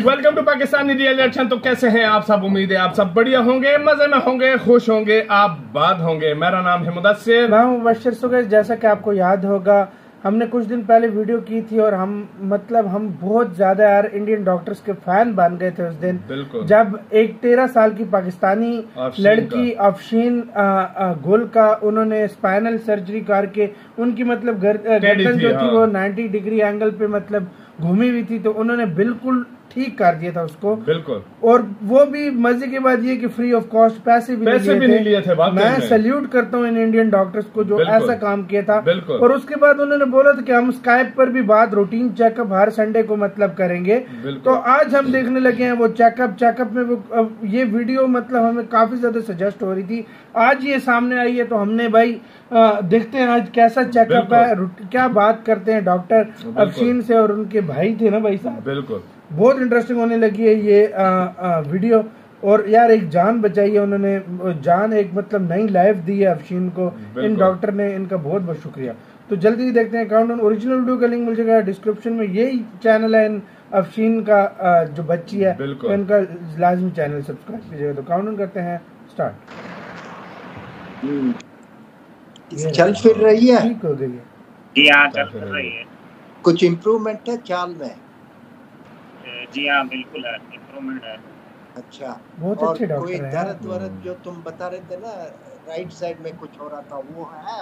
Guys welcome to Pakistani reaction तो कैसे हैं आप सब? उम्मीद है आप सब बढ़िया होंगे मज़े में होंगे खुश होंगे आप बात होंगे। मेरा नाम है मुदस्सिर। मैं हूँ मुबशर सुगैस जैसा कि आपको याद होगा हमने कुछ दिन पहले वीडियो की थी और हम मतलब हम बहुत ज़्यादा यार इंडियन डॉक्टर्स के फ़ैन बन गए थे उस दिन। बिल्कुल। जब एक तेरह साल की पाकिस्तानी लड़की अफशीन गुल का उन्होंने स्पाइनल सर्जरी करके उनकी मतलब गर- गर्दन जो थी हाँ। वो 90 डिग्री एंगल पे मतलब घूमी हुई थी तो उन्होंने बिल्कुल ठीक कर दिया था उसको। बिल्कुल। और वो भी मज़े की बात ये कि फ्री ऑफ़ कॉस्ट पैसे भी पैसे भी नहीं लिए थे, मैं। सल्यूट करता हूँ इन इंडियन डॉक्टर्स को जो ऐसा काम किया था। बिल्कुल। और उसके बाद उन्होंने बोला था कि हम स्काइप पर भी बात रूटीन चेकअप हर संडे को मतलब करेंगे। तो आज हम देखने लगे हैं वो चेकअप चेकअप में वो ये वीडियो मतलब हमें काफ़ी ज़्यादा सजेस्ट हो रही थी। आज ये सामने आई है तो हमने भाई देखते हैं आज कैसा चेकअप है क्या बात करते हैं डॉक्टर। अफशीन से और उनके भाई थे ना भाई साहब? बिल्कुल। बहुत इंटरेस्टिंग होने लगी है ये आ, आ, वीडियो और यार एक जान बचाई है उन्होंने। जान एक मतलब नई लाइफ दी है अफशीन को। इन डॉक्टर ने इनका बहुत बहुत शुक्रिया। तो जल्दी ही देखते हैं काउंट ओरिजिनल वीडियो का लिंक मिल जाएगा। डिस्क्रिप्शन में यही चैनल है इन अफशीन का जो बच्ची है। तो इनका लाजमी चैनल सब्सक्राइब कीजिएगा। तो काउंट करते हैं। Start hmm. चल फिर रही है। ठीक हो गई है। कुछ इम्प्रूवमेंट है चाल में? जी हाँ बिल्कुल है इम्प्रूवमेंट है। अच्छा बहुत और अच्छे कोई डॉक्टर है। दर्द वर्द जो तुम बता रहे थे ना राइट साइड में कुछ हो रहा था वो है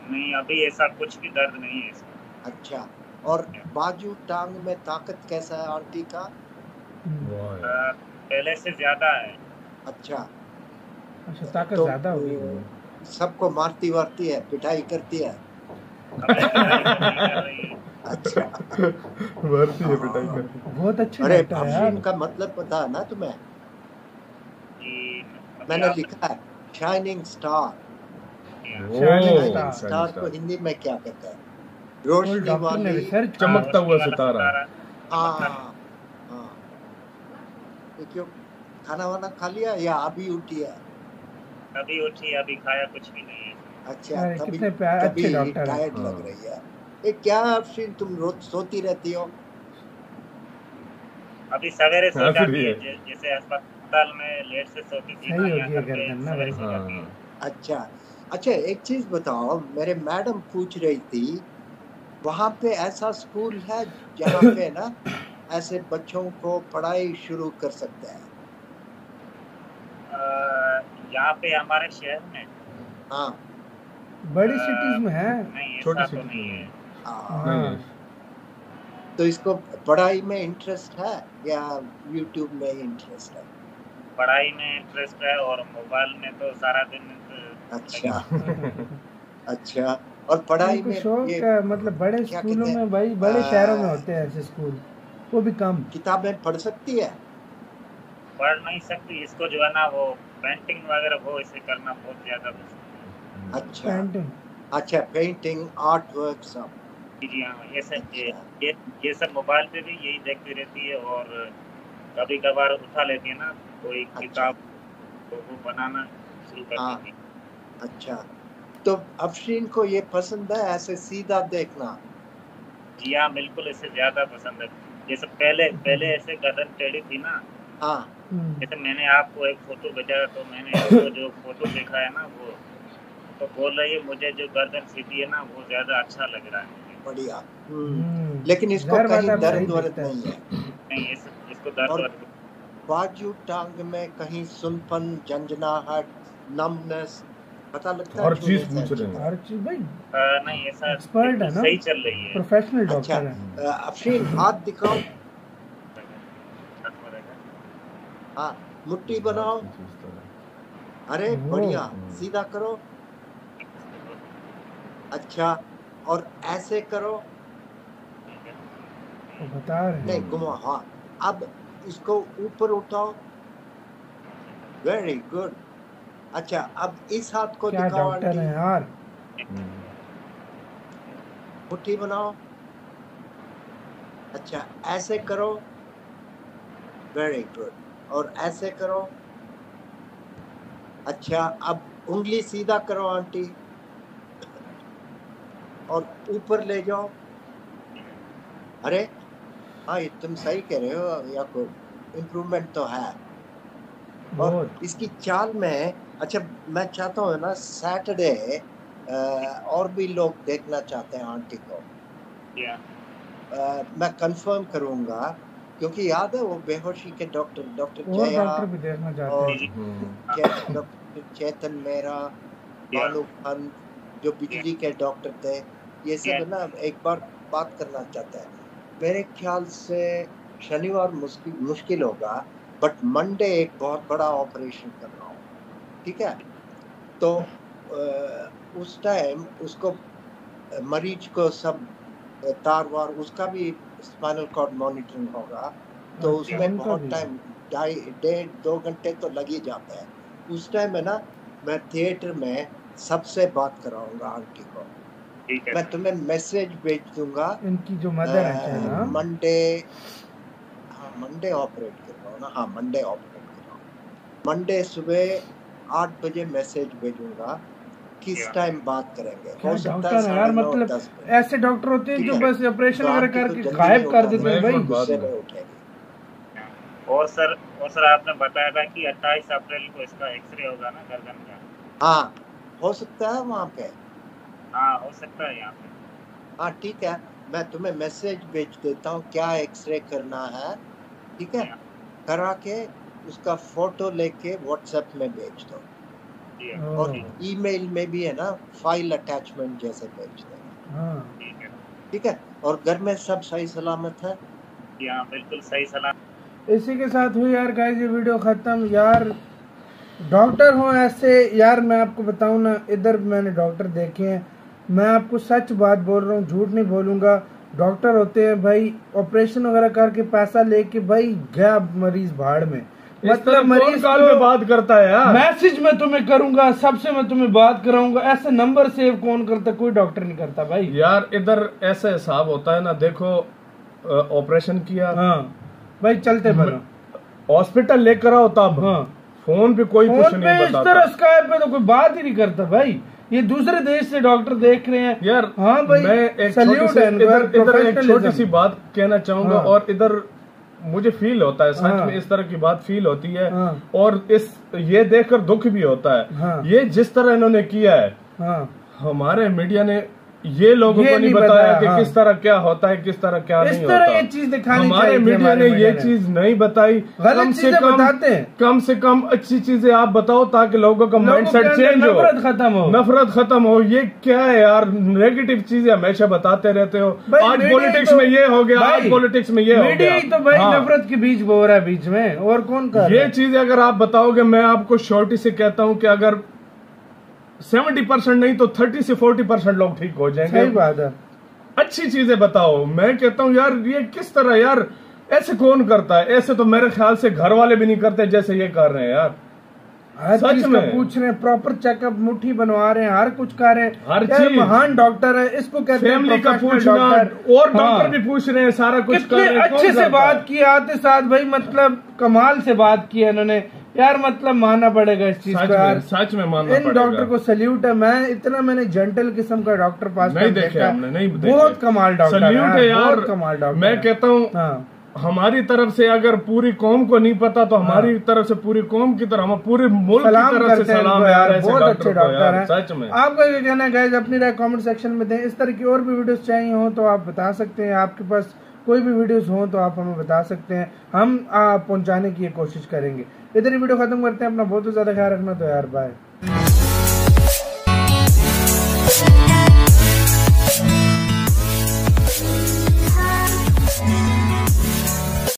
नहीं अभी ऐसा कुछ भी दर्द नहीं है अच्छा और बाजू टांग में ताकत कैसा है आंटी का? हम्म, पहले से ज़्यादा है। अच्छा। अच्छा ताकत तो ज़्यादा हो गई सबको मारती वारती है। पिटाई करती है। है। अच्छा भर्ती है बहुत अच्छे अरे है मतलब पता है ना तुम्हें? मैंने लिखा है शाइनिंग स्टार शाइनिंग स्टार को हिंदी में क्या कहते हैं? रोशनी वाली चमकता हुआ सितारा। हाँ हाँ। क्यों खाना वाना खा लिया या अभी उठी है? अभी उठी अभी खाया कुछ भी नहीं है। अच्छा तभी कितने प्यारे- अच्छे डॉक्टर लग हाँ। रही है। ये क्या अफशीन तुम रोज सोती रहती हो? अभी सवेरे सो हाँ, जाती है। जैसे अस्पताल में लेट से सोती थी सही हो गया करके गर्दन सवेरे सो जाती है। हाँ। अच्छा अच्छा एक चीज़ बताओ मेरे मैडम पूछ रही थी वहाँ पे ऐसा स्कूल है जहाँ पे ना ऐसे बच्चों को पढ़ाई शुरू कर सकते हैं? यहाँ पे हमारे शहर में। हाँ। बड़ी सिटीज़ में है। छोटी तो सिटी नहीं में। है हाँ हाँ। है। तो इसको पढ़ाई में इंटरेस्ट है या यूट्यूब में ही इंटरेस्ट है? पढ़ाई में इंटरेस्ट है और मोबाइल में तो सारा दिन अच्छा। अच्छा। और पढ़ाई में शौक ये है मतलब बड़े स्कूलों में भाई बड़े शहरों में होते हैं ऐसे स्कूल वो भी कम। किताबें पढ़ सकती है? पढ़ नहीं सकती इसको जो है ना वो पेंटिंग वगैरह वो इसे करना बहुत ज़्यादा अच्छा। पेंटिंग अच्छा पेंटिंग आर्ट वर्क सब। है जी हाँ ये सब ये। ये ये सब मोबाइल पे भी यही देखती रहती है और कभी कभार उठा लेती है ना कोई अच्छा। किताब तो वो बनाना शुरू कर हाँ। देती है अच्छा तो अफशीन को ये पसंद है ऐसे सीधा देखना जी हाँ बिल्कुल इसे ज़्यादा पसंद है जैसे पहले पहले ऐसे गर्दन टेढ़ी थी ना हाँ हम्म, जैसे मैंने आपको एक फ़ोटो भेजा तो मैंने आपको जो फ़ोटो देखा है ना वो तो बोल रही है मुझे जो गर्दन सीधी है ना वो ज़्यादा अच्छा लग रहा है। बढ़िया। हम्म, हम्म। लेकिन इसको कहीं है, दर्द वर्द नहीं है। नहीं इस, इसको दर्द बाजू टांग में कहीं सुनपन झंझनाहट नमनेस पता लगता है हर चीज़? पूछ रहे हैं। हर चीज़ भाई नहीं ऐसा Expert है ना? सही चल रही है। प्रोफेशनल अच्छा। डॉक्टर है अफशीन हाथ दिखाओ। हाँ मुट्ठी बनाओ। अरे बढ़िया सीधा करो। अच्छा और ऐसे करो। बता रहे हैं। नहीं घुमाओ हाँ। अब इसको ऊपर उठाओ। वेरी गुड अच्छा अब इस हाथ को दिखाओ डॉक्टर है यार? मुट्ठी बनाओ। अच्छा ऐसे करो। वेरी गुड और ऐसे करो। अच्छा अब उंगली सीधा करो आंटी। और ऊपर ले जाओ। अरे हाँ ये तुम सही कह रहे हो याकूब इम्प्रूवमेंट तो है। और इसकी चाल में अच्छा मैं चाहता हूँ ना सैटरडे और भी लोग देखना चाहते हैं आंटी को। या अ, मैं कंफर्म करूँगा क्योंकि याद है वो बेहोशी के डॉक्टर डॉक्टर और जया डॉक्टर और हैं हम्म। डॉक्टर चेतन मेहरा बालू खान जो बिजली के डॉक्टर थे ये सब है ना एक बार बात करना चाहते है। मेरे ख्याल से शनिवार मुश्किल मुश्किल होगा बट मंडे एक बहुत बड़ा ऑपरेशन कर रहा हूँ ठीक है? तो उस टाइम उसको मरीज़ को सब तार वार उसका भी स्पाइनल कॉर्ड मॉनिटरिंग होगा तो उसमें बहुत टाइम ढाई डेढ़ दो घंटे तो लग ही जाते हैं। उस टाइम है ना मैं थिएटर में सबसे बात कराऊँगा आंटी को। ठीक है। मैं तुम्हें मैसेज भेज दूँगा। इनकी जो मदर है हाँ? मंडे हाँ मंडे ऑपरेट कर रहा हूँ ना। हाँ मंडे ऑपरेट कर रहा हूँ मंडे सुबह आठ बजे मैसेज भेजूँगा। किस टाइम बात करेंगे? हो सकता है यार? मतलब ऐसे डॉक्टर होते हैं जो बस ऑपरेशन तो वगैरह करके गायब कर देते हैं भाई। और सर और सर आपने बताया था कि 28 अप्रैल को इसका एक्सरे होगा ना गर्दन का। हाँ हो सकता है वहाँ पे। हाँ हो सकता है यहाँ पे। हाँ ठीक है। मैं तुम्हें मैसेज भेज देता हूँ क्या एक्सरे करना है ठीक है? करा के उसका फ़ोटो लेके व्हाट्सएप में भेज दो। जी ओह, और ईमेल में भी है ना फ़ाइल अटैचमेंट जैसे भेज देना हाँ। ठीक है। और घर में सब सही सलामत है? हाँ बिल्कुल सही सलाह इसी के साथ हुई यार गाइस ये वीडियो खत्म। यार डॉक्टर हो ऐसे यार मैं आपको बताऊँ ना इधर मैंने डॉक्टर देखे हैं। मैं आपको सच बात बोल रहा हूँ झूठ नहीं बोलूँगा। डॉक्टर होते हैं भाई ऑपरेशन वगैरह करके पैसा लेके भाई गया मरीज़ भाड़ में। तरह कौन काल में बात करता है यार। मैसेज में तुम्हें करूँगा सबसे मैं तुम्हें बात कराऊँगा। ऐसे नंबर सेव कौन करता कोई डॉक्टर नहीं करता भाई। यार इधर ऐसा हिसाब होता है ना देखो ऑपरेशन किया। हाँ भाई चलते बनो हॉस्पिटल लेकर आओ तब। हाँ। फ़ोन पे कोई कुछ नहीं इस तरह स्काइप पे तो कोई बात ही नहीं करता भाई। ये दूसरे देश से डॉक्टर देख रहे हैं यार हाँ भाई, मैं एक छोटी सी है इधर इधर एक छोटी सी बात कहना चाहूँगा हाँ। और इधर मुझे फील होता है सच हाँ। में इस तरह की बात फील होती है हाँ। और इस ये देखकर दुख भी होता है हाँ। ये जिस तरह इन्होंने किया है हाँ हमारे मीडिया ने ये लोगों ये को नहीं बताया बताया, कि हाँ। किस तरह क्या होता है किस तरह क्या इस नहीं तरह होता। ये चीज़ दिखानी हमारे मीडिया ने ये चीज़ नहीं बताई। कम से कम बताते हैं। कम से कम अच्छी चीज़ें आप बताओ ताकि लोगों का के अंदर चेंज हो। नफरत खत्म हो। नफरत खत्म हो। ये क्या है यार? नेगेटिव चीज़ें हमेशा बताते रहते हो। आज पॉलिटिक्स तो- में ये हो गया आज पॉलिटिक्स में ये हो गया। तो भाई हाँ। नफरत के बीच बो रहा है बीच में। और कौन कर ये? चीज़ें अगर आप बताओगे मैं आपको शॉर्टी से कहता हूँ की अगर सेवेंटी परसेंट नहीं तो थर्टी से फोर्टी परसेंट लोग ठीक हो जाएँगे सही बात है अच्छी चीज़ें बताओ मैं कहता हूँ यार ये किस तरह यार ऐसे कौन करता है ऐसे तो मेरे ख्याल से घर वाले भी नहीं करते जैसे ये कर रहे हैं यार हर सच चीज़ का में। पूछ रहे हैं प्रॉपर चेकअप मुट्ठी बनवा रहे हैं हर कुछ कर रहे हैं हर चीज़। महान डॉक्टर है इसको कहते हैं फैमिली का पूछना। और डॉक्टर हाँ। भी पूछ रहे हैं सारा कुछ कर रहे हैं अच्छे से बात? की आते साथ भाई मतलब कमाल से बात की है इन्होंने यार मतलब मानना पड़ेगा इस चीज़ को यार। सच में मानना इन डॉक्टर को सल्यूट है मैं इतना मैंने जेंटल किस्म का डॉक्टर पास नहीं देखे हमने नहीं बहुत कमाल डॉक्टर सल्यूट है यार बहुत कमाल डॉक्टर मैं कहता हूँ हाँ। हमारी तरफ़ से अगर पूरी कौम को नहीं पता तो हमारी हाँ। तरफ़ से पूरी कौम की तरफ़ हम पूरे मुल्क की तरफ़ से सलाम है यार बहुत अच्छे डॉक्टर हैं। सच में। आपका क्या कहना है अपनी राय कमेंट सेक्शन में दें। इस तरह की और भी वीडियोस चाहिए हो तो आप बता सकते हैं। आपके पास कोई भी वीडियोस हो तो आप हमें बता सकते हैं। हम पहुँचाने की कोशिश करेंगे। इधर ही वीडियो खत्म करते हैं। अपना बहुत ज़्यादा ख्याल रखना तो यार बाय